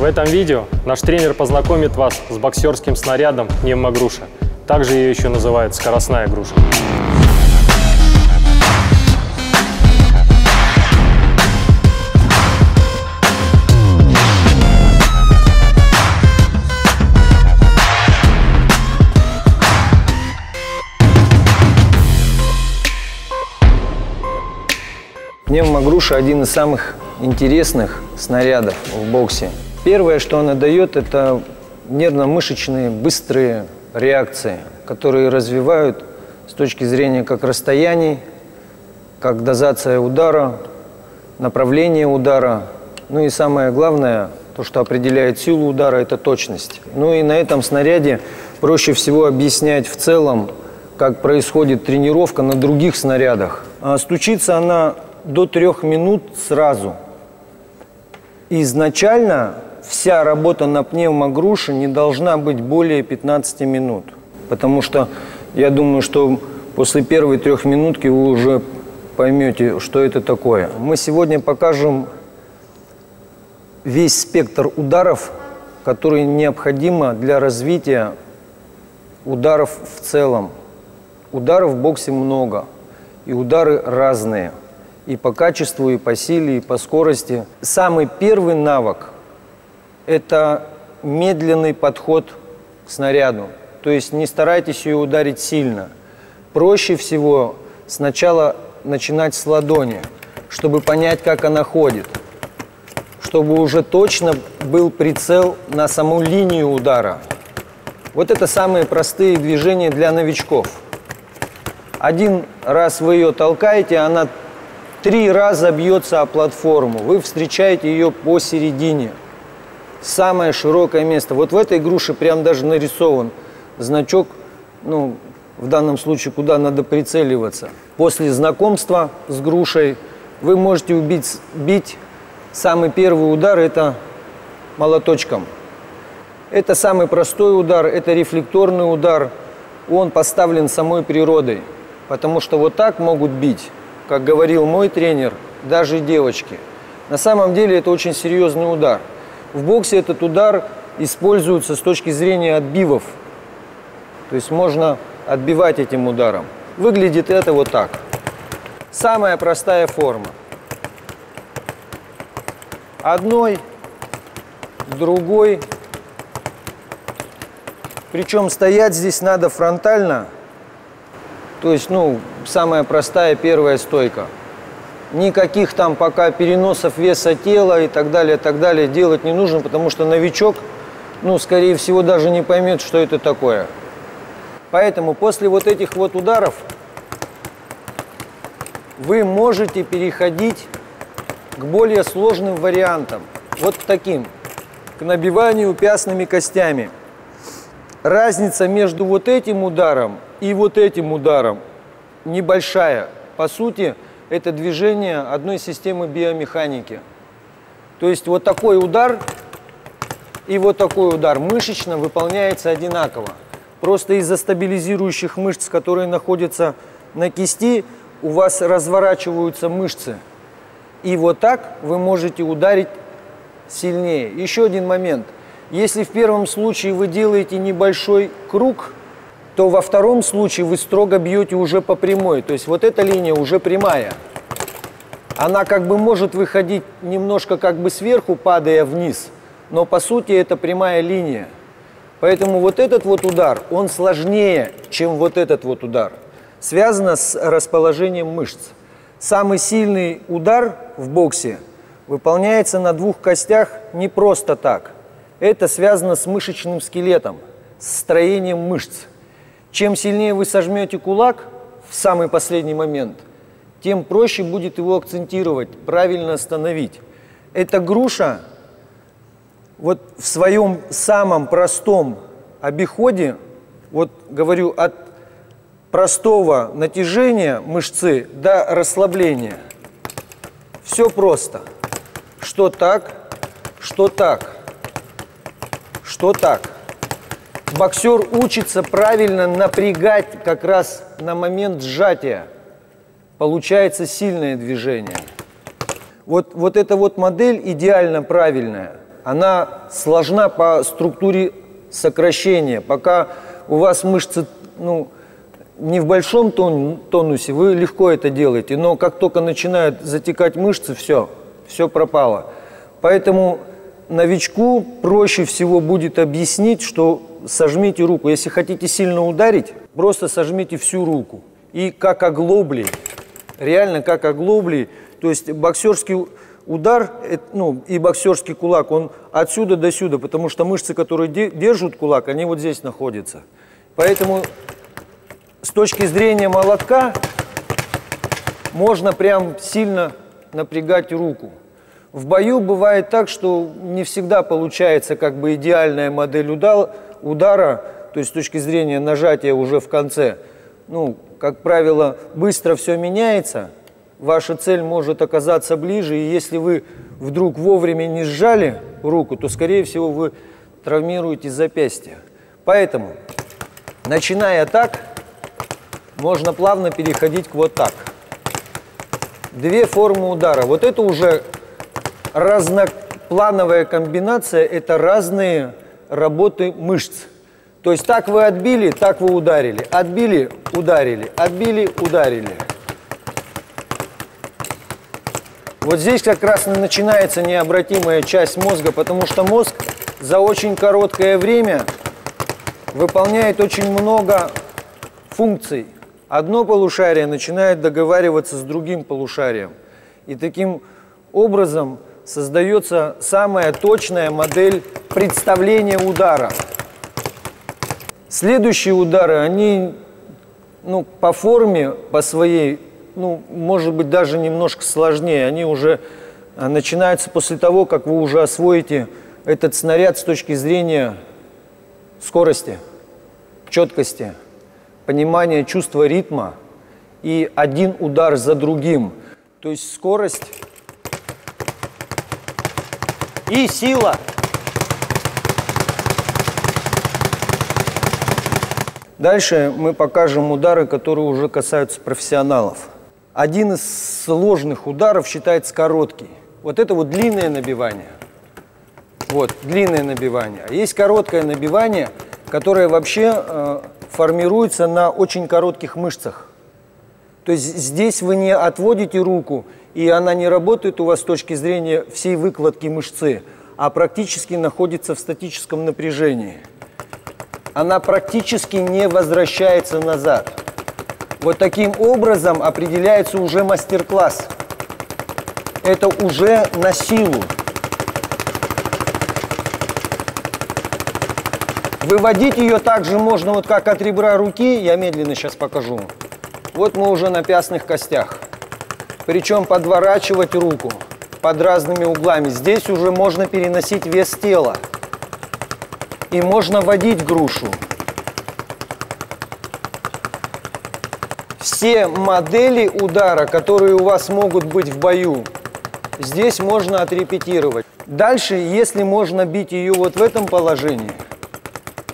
В этом видео наш тренер познакомит вас с боксерским снарядом пневмогруша. Также ее еще называют скоростная груша. Пневмогруша один из самых интересных снарядов в боксе. Первое, что она дает, это нервно-мышечные быстрые реакции, которые развивают с точки зрения как расстояний, как дозация удара, направление удара. Ну и самое главное, то, что определяет силу удара, это точность. Ну и на этом снаряде проще всего объяснять в целом, как происходит тренировка на других снарядах. А стучится она до трех минут сразу. Изначально вся работа на пневмогруше не должна быть более 15 минут. Потому что я думаю, что после первой трехминутки вы уже поймете, что это такое. Мы сегодня покажем весь спектр ударов, который необходимо для развития ударов в целом. Ударов в боксе много, и удары разные – и по качеству, и по силе, и по скорости. Самый первый навык – это медленный подход к снаряду. То есть не старайтесь ее ударить сильно. Проще всего сначала начинать с ладони, чтобы понять, как она ходит. Чтобы уже точно был прицел на саму линию удара. Вот это самые простые движения для новичков. Один раз вы ее толкаете, она три раза бьется о платформу, вы встречаете ее посередине. Самое широкое место. Вот в этой груше прям даже нарисован значок, ну, в данном случае, куда надо прицеливаться. После знакомства с грушей вы можете убить, бить самый первый удар, это молоточком. Это самый простой удар, это рефлекторный удар. Он поставлен самой природой, потому что вот так могут бить как говорил мой тренер, даже девочки. На самом деле это очень серьезный удар. В боксе этот удар используется с точки зрения отбивов. То есть можно отбивать этим ударом. Выглядит это вот так. Самая простая форма. Одной, другой. Причем стоять здесь надо фронтально – то есть, ну, самая простая первая стойка. Никаких там пока переносов веса тела и так далее, так далее делать не нужно, потому что новичок, ну, скорее всего, даже не поймет, что это такое. Поэтому после вот этих вот ударов вы можете переходить к более сложным вариантам. Вот таким. К набиванию пястными костями. Разница между вот этим ударом и вот этим ударом небольшая. По сути, это движение одной системы биомеханики. То есть вот такой удар и вот такой удар мышечно выполняется одинаково. Просто из-за стабилизирующих мышц, которые находятся на кисти, у вас разворачиваются мышцы. И вот так вы можете ударить сильнее. Еще один момент. Если в первом случае вы делаете небольшой круг – то во втором случае вы строго бьете уже по прямой. То есть вот эта линия уже прямая. Она как бы может выходить немножко как бы сверху, падая вниз, но по сути это прямая линия. Поэтому вот этот вот удар, он сложнее, чем вот этот вот удар. Связано с расположением мышц. Самый сильный удар в боксе выполняется на двух костях не просто так. Это связано с мышечным скелетом, с строением мышц. Чем сильнее вы сожмете кулак в самый последний момент, тем проще будет его акцентировать, правильно остановить. Эта груша вот в своем самом простом обиходе, вот говорю, от простого натяжения мышцы до расслабления, все просто. Что так, что так, что так боксер учится правильно напрягать как раз на момент сжатия. Получается сильное движение. Вот, вот эта вот модель идеально правильная. она сложна по структуре сокращения. Пока у вас мышцы ну, не в большом тон, тонусе, вы легко это делаете. Но как только начинают затекать мышцы, все, все пропало. Поэтому новичку проще всего будет объяснить, что сожмите руку. Если хотите сильно ударить, просто сожмите всю руку. И как оглобли, реально как оглобли, то есть боксерский удар ну, и боксерский кулак, он отсюда до сюда, потому что мышцы, которые держат кулак, они вот здесь находятся. Поэтому с точки зрения молотка можно прям сильно напрягать руку. В бою бывает так, что не всегда получается как бы идеальная модель удара, то есть с точки зрения нажатия уже в конце. Ну, как правило, быстро все меняется – ваша цель может оказаться ближе, и если вы вдруг вовремя не сжали руку, то, скорее всего, вы травмируете запястье. Поэтому, начиная так, можно плавно переходить к вот так. Две формы удара. Вот это уже разноплановая комбинация, это разные работы мышц. То есть так вы отбили, так вы ударили. Отбили, ударили, отбили, ударили. Вот здесь как раз начинается необратимая часть мозга, потому что мозг за очень короткое время выполняет очень много функций. Одно полушарие начинает договариваться с другим полушарием. И таким образом создается самая точная модель представления удара. Следующие удары, они ну, по форме, по своей ну, может быть, даже немножко сложнее. Они уже а, начинаются после того, как вы уже освоите этот снаряд с точки зрения скорости, четкости, понимания чувства ритма и один удар за другим. То есть скорость и сила. Дальше мы покажем удары, которые уже касаются профессионалов один из сложных ударов считается короткий. Вот это вот длинное набивание. Вот, длинное набивание. Есть короткое набивание, которое вообще э, формируется на очень коротких мышцах. То есть здесь вы не отводите руку, и она не работает у вас с точки зрения всей выкладки мышцы, а практически находится в статическом напряжении. Она практически не возвращается назад. Вот таким образом определяется уже мастер-класс. Это уже на силу. Выводить ее также можно вот как от ребра руки, я медленно сейчас покажу. Вот мы уже на пястных костях. Причем подворачивать руку под разными углами. Здесь уже можно переносить вес тела. И можно водить грушу. все модели удара, которые у вас могут быть в бою, здесь можно отрепетировать. Дальше, если можно бить ее вот в этом положении,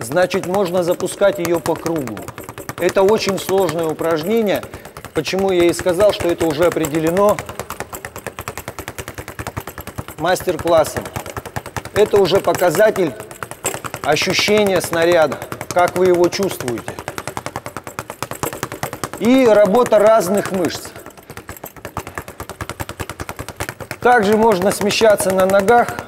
значит можно запускать ее по кругу. Это очень сложное упражнение, почему я и сказал, что это уже определено мастер-классом. Это уже показатель ощущения снаряда, как вы его чувствуете и работа разных мышц. Также можно смещаться на ногах.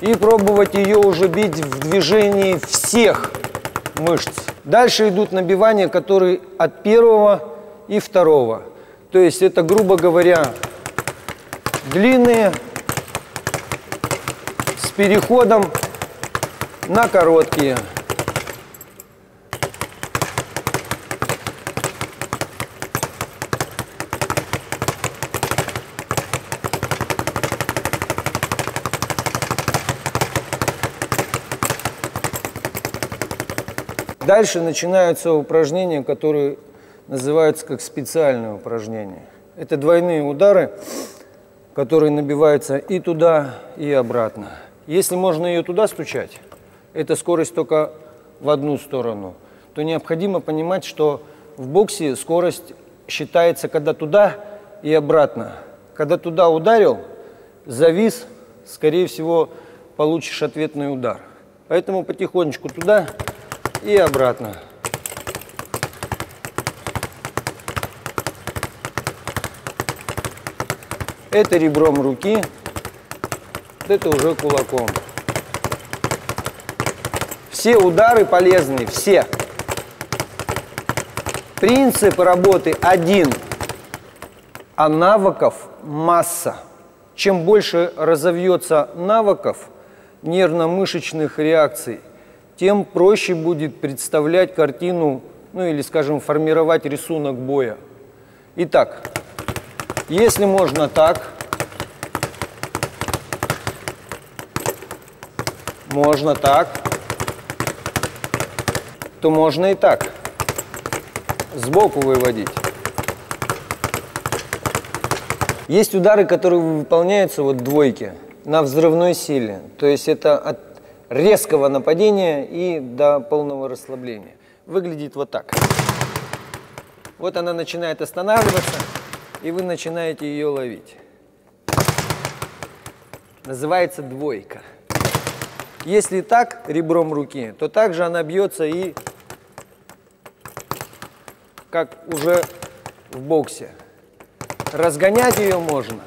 И пробовать ее уже бить в движении всех мышц. Дальше идут набивания, которые от первого и второго. То есть это, грубо говоря, длинные с переходом на короткие. Дальше начинаются упражнения, которые называются как специальные упражнения. Это двойные удары, которые набиваются и туда, и обратно. Если можно ее туда стучать, это скорость только в одну сторону, то необходимо понимать, что в боксе скорость считается, когда туда и обратно. Когда туда ударил, завис, скорее всего, получишь ответный удар. Поэтому потихонечку туда и обратно. Это ребром руки, это уже кулаком. Все удары полезны, все. Принцип работы один, а навыков масса. Чем больше разовьется навыков, нервно-мышечных реакций, тем проще будет представлять картину, ну или, скажем, формировать рисунок боя. Итак, если можно так, можно так, то можно и так. Сбоку выводить. Есть удары, которые выполняются вот двойки на взрывной силе. То есть это от резкого нападения и до полного расслабления. Выглядит вот так. Вот она начинает останавливаться, и вы начинаете ее ловить. Называется двойка. Если так, ребром руки, то также она бьется и как уже в боксе. Разгонять ее можно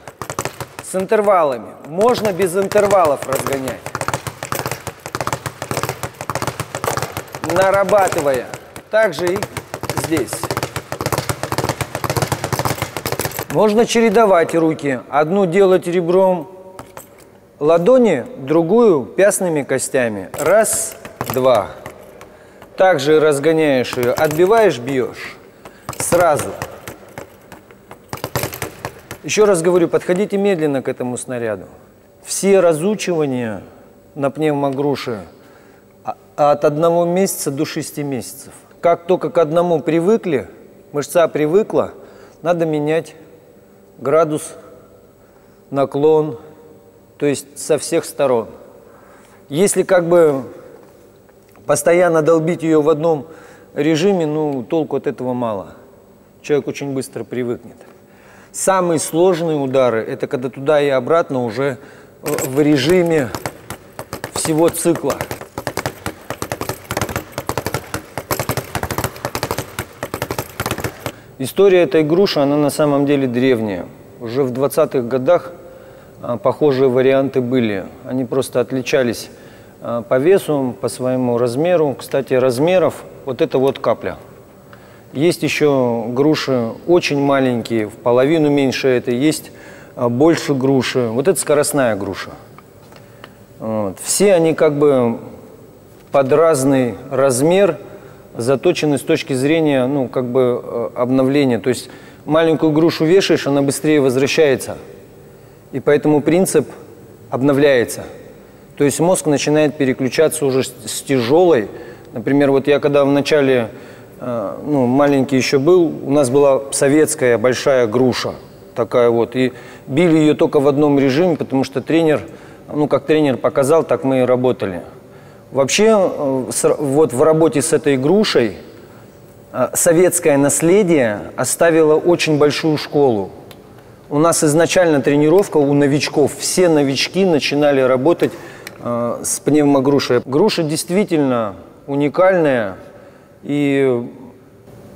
с интервалами. Можно без интервалов разгонять. Нарабатывая. Также и здесь. Можно чередовать руки. Одну делать ребром ладони, другую пястными костями. Раз, два. Также разгоняешь ее, отбиваешь, бьешь. Сразу. Еще раз говорю, подходите медленно к этому снаряду. Все разучивания на пневмогруши а, от одного месяца до шести месяцев. Как только к одному привыкли, мышца привыкла, надо менять градус, наклон, то есть со всех сторон. Если как бы постоянно долбить ее в одном режиме, ну, толку от этого мало. Человек очень быстро привыкнет. Самые сложные удары – это когда туда и обратно уже э, в режиме всего цикла. История этой груши, она на самом деле древняя. Уже в 20-х годах а, похожие варианты были. Они просто отличались а, по весу, по своему размеру. Кстати, размеров вот это вот капля – есть еще груши очень маленькие, в половину меньше этой. Есть а, больше груши. Вот это скоростная груша. Вот. Все они как бы под разный размер заточены с точки зрения, ну, как бы э, обновления. То есть маленькую грушу вешаешь, она быстрее возвращается. И поэтому принцип обновляется. То есть мозг начинает переключаться уже с тяжелой. Например, вот я когда в начале Э, ну, маленький еще был, у нас была советская большая груша такая вот. И били ее только в одном режиме, потому что тренер, ну, как тренер показал, так мы и работали. Вообще, э, вот в работе с этой грушей э, советское наследие оставило очень большую школу. У нас изначально тренировка у новичков. Все новички начинали работать э, с пневмогрушей. Груша действительно уникальная – и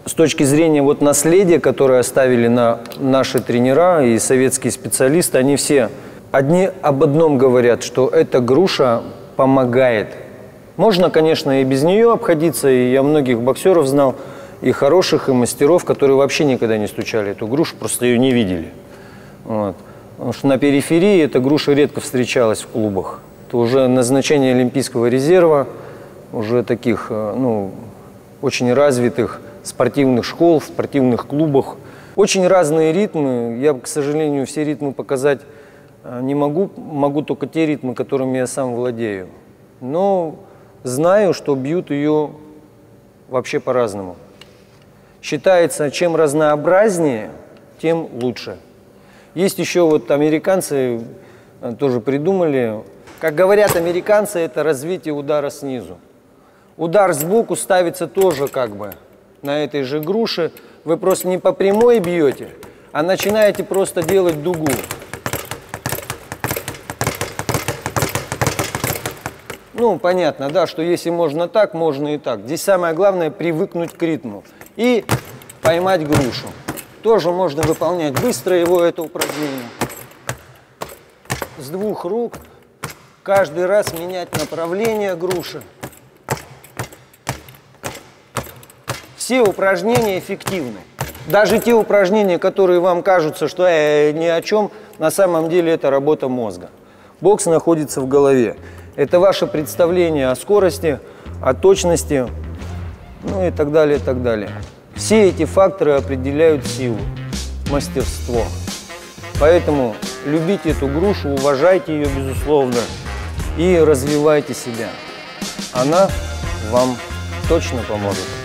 с точки зрения вот наследия, которое оставили на наши тренера и советские специалисты, они все одни об одном говорят, что эта груша помогает. Можно, конечно, и без нее обходиться, и я многих боксеров знал, и хороших, и мастеров, которые вообще никогда не стучали эту грушу, просто ее не видели. Вот. Потому что на периферии эта груша редко встречалась в клубах. Это уже назначение Олимпийского резерва, уже таких, э, ну, очень развитых спортивных школ, спортивных клубах. Очень разные ритмы. Я, к сожалению, все ритмы показать э, не могу. Могу только те ритмы, которыми я сам владею. Но знаю, что бьют ее вообще по-разному. Считается, чем разнообразнее, тем лучше. Есть еще вот американцы э, тоже придумали, как говорят американцы, это развитие удара снизу. Удар сбоку ставится тоже как бы на этой же груше. Вы просто не по прямой бьете, а начинаете просто делать дугу. Ну, понятно, да, что если можно так, можно и так. Здесь самое главное привыкнуть к ритму и поймать грушу. Тоже можно выполнять быстро его, это упражнение. С двух рук каждый раз менять направление груши. Все упражнения эффективны. Даже те упражнения, которые вам кажутся, что э, ни о чем, на самом деле это работа мозга. Бокс находится в голове. Это ваше представление о скорости, о точности, ну и так далее, и так далее. Все эти факторы определяют силу, мастерство. Поэтому любите эту грушу, уважайте ее, безусловно, и развивайте себя. Она вам точно поможет.